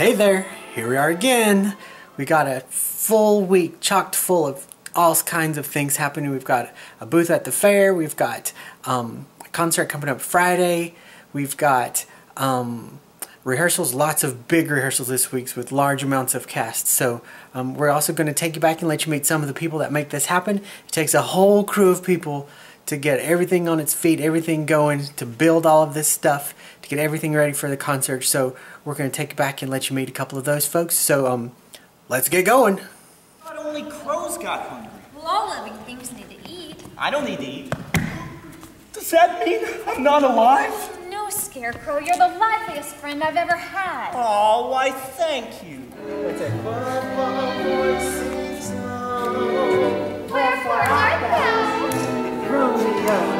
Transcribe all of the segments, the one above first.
Hey there, here we are again. We got a full week chocked full of all kinds of things happening. We've got a booth at the fair, we've got um, a concert coming up Friday, we've got um, rehearsals, lots of big rehearsals this week with large amounts of cast. So um, we're also going to take you back and let you meet some of the people that make this happen. It takes a whole crew of people to get everything on its feet, everything going, to build all of this stuff, get everything ready for the concert. So we're going to take you back and let you meet a couple of those folks. So um, let's get going. Not only crows got hungry. Well, all living things need to eat. I don't need to eat. Does that mean I'm not alive? No, Scarecrow, you're the liveliest friend I've ever had. Oh, why thank you. Wherefore art thou? How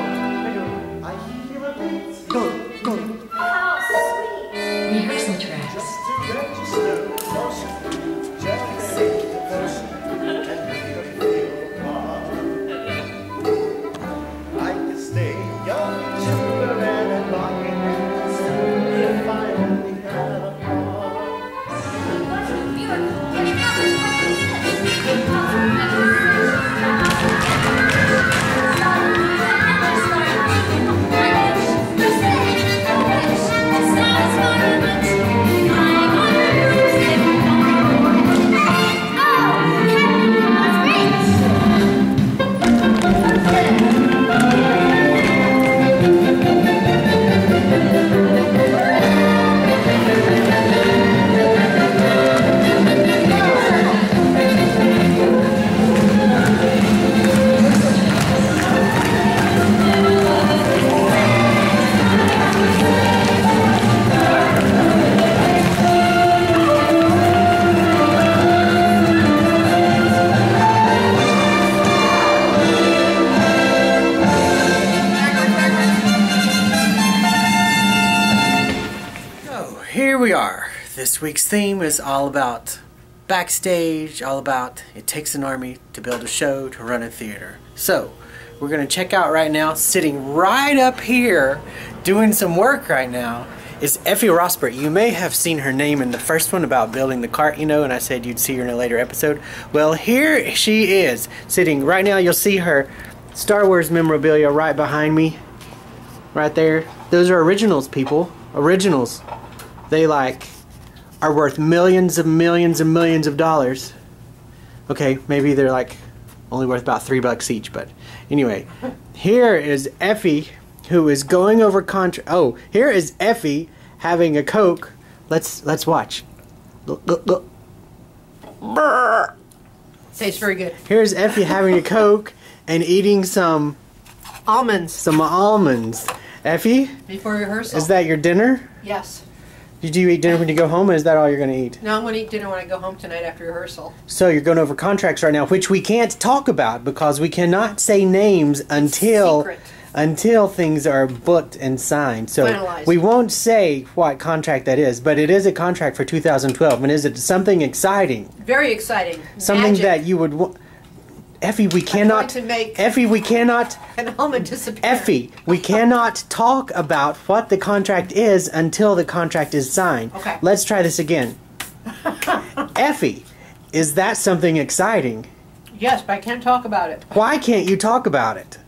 Week's theme is all about backstage, all about it takes an army to build a show, to run a theater. So we're going to check out right now, sitting right up here, doing some work right now, is Effie Rosbert. You may have seen her name in the first one about building the cart, you know, and I said you'd see her in a later episode. Well, here she is, sitting right now. You'll see her Star Wars memorabilia right behind me, right there. Those are originals, people. Originals they like are worth millions and millions and millions of dollars. Okay, maybe they're like only worth about three bucks each, but anyway, here is Effie who is going over contra. Oh, here is Effie having a coke. Let's let's watch. Look, look, look. Brr. Tastes very good. Here's Effie having a coke and eating some Almonds some almonds. Effie, before rehearsal. is that your dinner? Yes. Did you eat dinner when you go home, or is that all you're gonna eat? No, I'm going to eat dinner when I go home tonight after rehearsal. So you're going over contracts right now, which we can't talk about because we cannot say names until Secret. until things are booked and signed. So Finalized. we won't say what contract that is, but it is a contract for 2012. And is it something exciting? Very exciting. Something Magic. that you would want? Effie, we cannot. Effie, we cannot. An almond disappear. Effie, we cannot talk about what the contract is until the contract is signed. Okay. Let's try this again. Effie, is that something exciting? Yes, but I can't talk about it. Why can't you talk about it?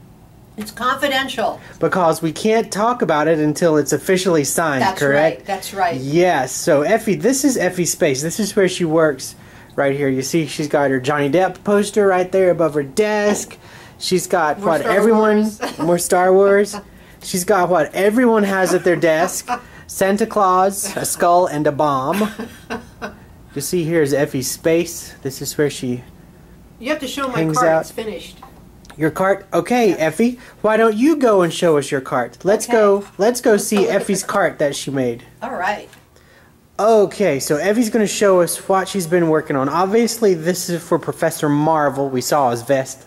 It's confidential. Because we can't talk about it until it's officially signed, That's correct? right. That's right. Yes. So Effie, this is Effie's space. This is where she works right here. You see she's got her Johnny Depp poster right there above her desk. She's got More what Star everyone Wars. more Star Wars. She's got what everyone has at their desk. Santa Claus, a skull and a bomb. You see here is Effie's space. This is where she You have to show my cart. out. It's finished. Your cart? Okay, Effie. Why don't you go and show us your cart? Let's Okay. go. Let's go see Effie's cart that she made. All right. Okay, so Effie's going to show us what she's been working on. Obviously, this is for Professor Marvel. We saw his vest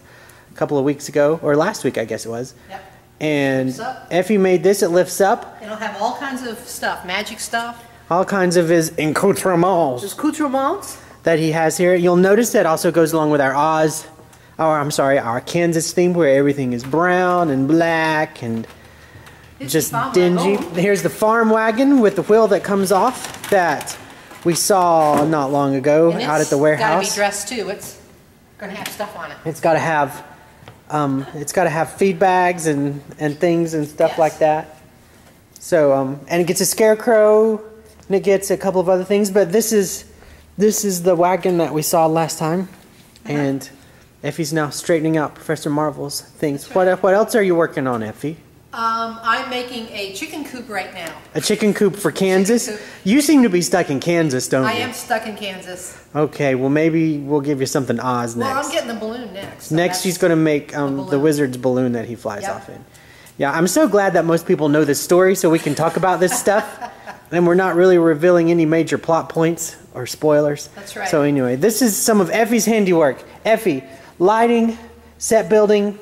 a couple of weeks ago, or last week, I guess it was. Yep. And. Effie made this. It lifts up. It'll have all kinds of stuff, magic stuff. All kinds of his accoutrements There's accoutrements. that he has here. You'll notice that also goes along with our Oz, or I'm sorry, our Kansas theme where everything is brown and black and just dingy. wagon. Here's the farm wagon with the wheel that comes off that we saw not long ago out at it's the warehouse. be dressed too. It's gonna have stuff on it. It's got to have, um, it's got to have feed bags and and things and stuff Yes. like that. So um, and it gets a scarecrow, and it gets a couple of other things. But this is, this is the wagon that we saw last time, Uh-huh. and Effie's now straightening out Professor Marvel's things. What what else are you working on, Effie? Um, I'm making a chicken coop right now. A chicken coop for Kansas. coop. You seem to be stuck in Kansas, don't I you? I am stuck in Kansas. Okay, well maybe we'll give you something Oz next. Well, I'm getting the balloon next. so Next, she's going to make um, the, balloon. wizard's balloon that he flies Yep. off in. Yeah, I'm so glad that most people know this story so we can talk about this stuff. And we're not really revealing any major plot points or spoilers. That's right. So, anyway, this is some of Effie's handiwork. Effie, lighting, set building,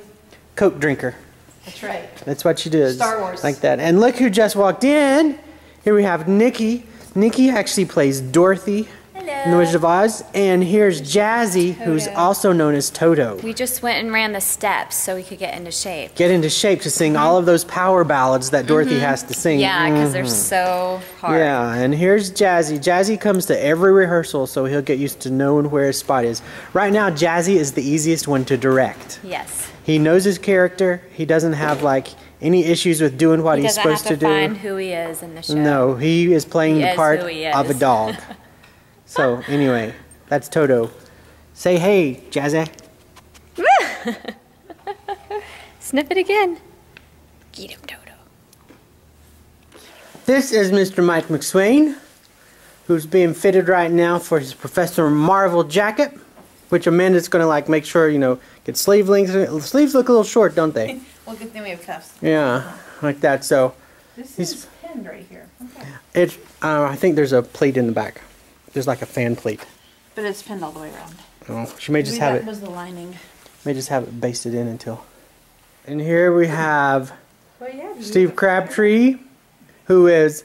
Coke drinker. That's right. That's what she does. Star Wars. Like that. And look who just walked in. Here we have Nikki. Nikki actually plays Dorothy in The Wizard of Oz. And here's Jazzy, who's also known as Toto. We just went and ran the steps so we could get into shape. get into shape to sing all of those power ballads that Dorothy mm-hmm. has to sing. Yeah, because they're mm-hmm. so hard. Yeah, and here's Jazzy. Jazzy comes to every rehearsal, so he'll get used to knowing where his spot is. Right now, Jazzy is the easiest one to direct. Yes. He knows his character. He doesn't have like any issues with doing what He he's supposed to, to, find do. who he is in the show. No, he is playing He the is part of a dog. so anyway, that's Toto. Say hey, Jazzy. Sniff it again. Get him, Toto. This is Mr. Mike McSwain, who's being fitted right now for his Professor Marvel jacket, which Amanda's going to like make sure you know get sleeve length. Sleeves look a little short, don't they? Well, good thing we have cuffs. Yeah, like that. So This He's- is pinned right here. Okay. it. Uh, I think there's a pleat in the back. There's like a fan pleat. But it's pinned all the way around. Oh, she may just Maybe have that it. was the lining. May just have it basted in until. And here we have Well, yeah. Steve Crabtree, who is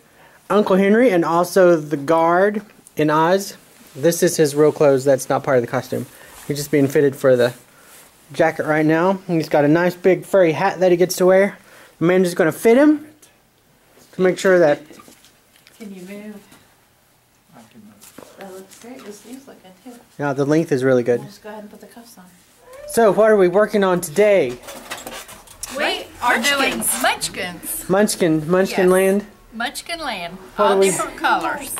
Uncle Henry and also the guard in Oz. This is his real clothes. That's not part of the costume. He's just being fitted for the jacket right now. He's got a nice big furry hat that he gets to wear. The Amanda's going to fit him to make sure that. Can you move? That looks great. The sleeves look good too. Yeah, the length is really good. Just go ahead and put the cuffs on. So, what are we working on today? We are doing munchkins, Munchkin, Munchkin Yes. Land. Munchkin land, all we- different colors.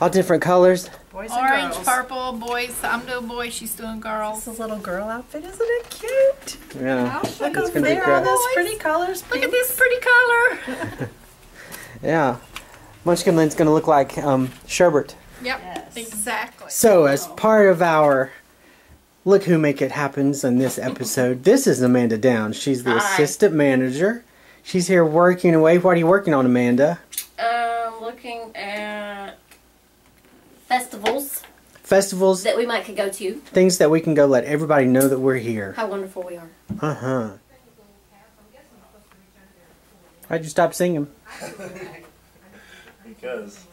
All different colors. Boys and Orange, girls. purple, boys, I'm doing boys, she's doing girls. This little girl outfit, isn't it cute? Yeah. Look It's over gonna be there, all those pretty colors. Look at this pretty color. Yeah. Munchkin Land's going to look like um, sherbet. Yep, exactly. So, as part of our Look Who Make It Happens in this episode, this is Amanda Down. She's the Hi. assistant manager. She's here working away. What are you working on, Amanda? Uh, looking at festivals Festivals, that we might could go to. things that we can go let everybody know that we're here. How wonderful we are. Uh huh. Why'd you stop singing? Because.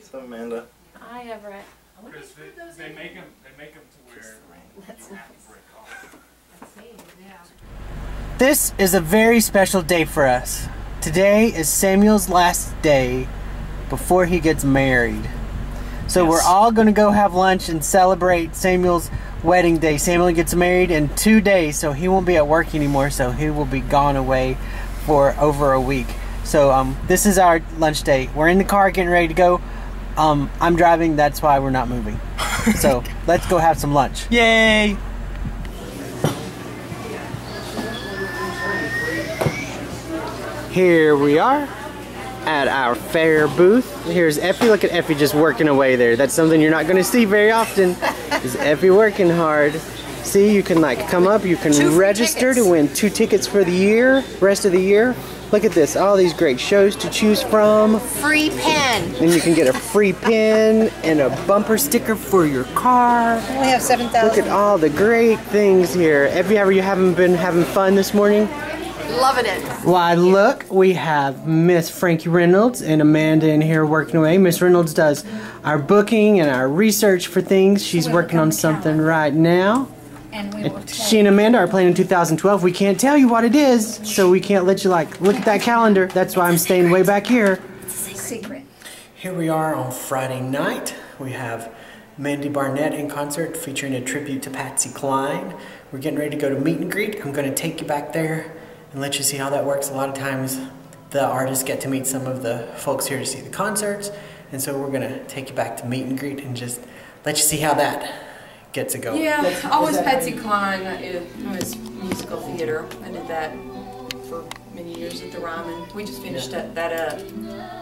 So Amanda. Hi, Everett. Because they, they make them, they make them to where That's you don't have to break off. This is a very special day for us. Today is Samuel's last day before he gets married. So we're all going to go have lunch and celebrate Samuel's wedding day. Samuel gets married in two days, so he won't be at work anymore, so he will be gone away for over a week. So um, this is our lunch date. We're in the car getting ready to go. Um, I'm driving, that's why we're not moving. so let's go have some lunch. Yay! Here we are at our fair booth. Here's Effie. Look at Effie just working away there. That's something you're not going to see very often. Is Effie working hard? See, you can like come up. You can register tickets. to win two tickets for the year, rest of the year. Look at this. All these great shows to choose from. Free pen. Then you can get a free pin and a bumper sticker for your car. We have seven Look at all the great things here. Effie, ever you haven't been having fun this morning? Loving it. Why, look, we have Miss Frankie Reynolds and Amanda in here working away. Miss Reynolds does our booking and our research for things. She's working on something right now. And we will She and Amanda are planning 2012. We can't tell you what it is, so we can't let you like look at that calendar. That's why I'm staying way back here. Secret. Here we are on Friday night. We have Mandy Barnett in concert featuring a tribute to Patsy Cline. We're getting ready to go to meet and greet. I'm going to take you back there and let you see how that works. A lot of times the artists get to meet some of the folks here to see the concerts. And so we're going to take you back to meet and greet and just let you see how that gets it going. Yeah, I was Patsy Cline. Uh, it was musical theater. I did that for many years at the Ryman. We just finished that, that up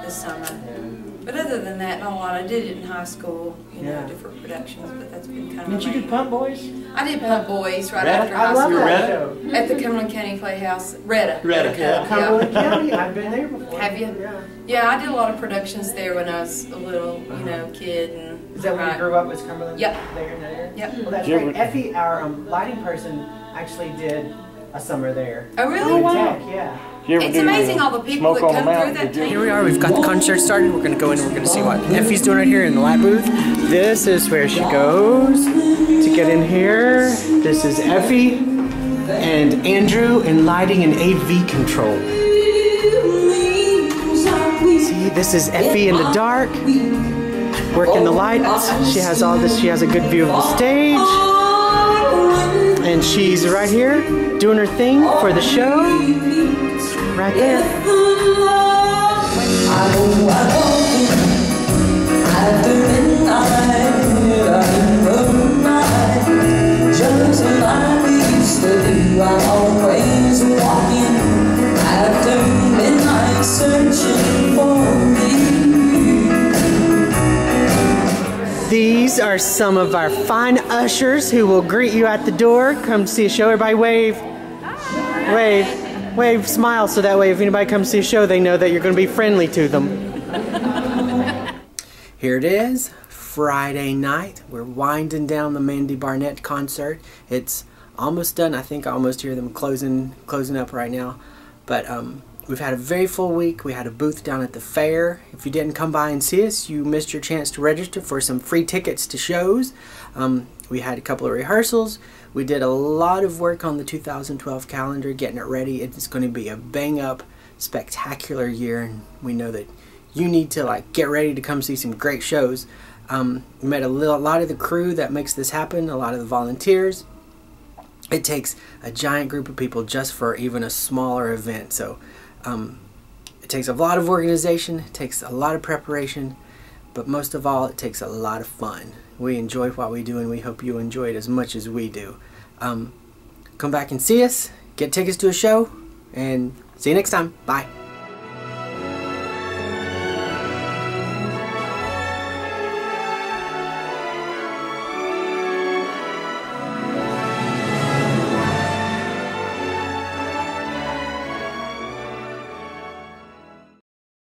this summer. But other than that, not a lot. I did it in high school, you know, different productions, but that's been kind of Did you do main- Pump Boys? I did Pump Boys right Rhetta? after I high love school. that show. At the Cumberland County Playhouse. Rhetta. Rhetta. Cub, Cumberland yeah. County, I've been there before. Have you? Yeah. Yeah, I did a lot of productions there when I was a little, you know, kid and. Uh-huh. Is that where you grew up, was Cumberland? Yep. There in that area? Yep. Well, that's Did great. Effie, our um, lighting person, actually did a summer there. Oh, really? In Oh, wow. Tech, yeah. It's amazing all the people that come through that team. Here we are, we've got the concert started. We're gonna go in and we're gonna see what Effie's doing right here in the light booth. This is where she goes to get in here. This is Effie and Andrew in lighting and AV control. See, this is Effie in the dark, working the lights. She has all this, she has a good view of the stage. And she's right here doing her thing for the show. Right there. Just like we used to do, I'm always walking after midnight, searching for me. These are some of our fine ushers who will greet you at the door. Come see a show. Everybody wave. Wave. Wave, smile so that way if anybody comes to a show, they know that you're going to be friendly to them. Here it is, Friday night. We're winding down the Mandy Barnett concert. It's almost done. I think I almost hear them closing closing up right now. But um, we've had a very full week. We had a booth down at the fair. If you didn't come by and see us, you missed your chance to register for some free tickets to shows. Um, we had a couple of rehearsals. We did a lot of work on the 2012 calendar, getting it ready. It's going to be a bang up, spectacular year, and we know that you need to like get ready to come see some great shows. Um, we met a, little, a lot of the crew that makes this happen, a lot of the volunteers. It takes a giant group of people just for even a smaller event. So um, it takes a lot of organization, it takes a lot of preparation, but most of all, it takes a lot of fun. We enjoy what we do, and we hope you enjoy it as much as we do. Um, come back and see us, get tickets to a show, and see you next time. Bye.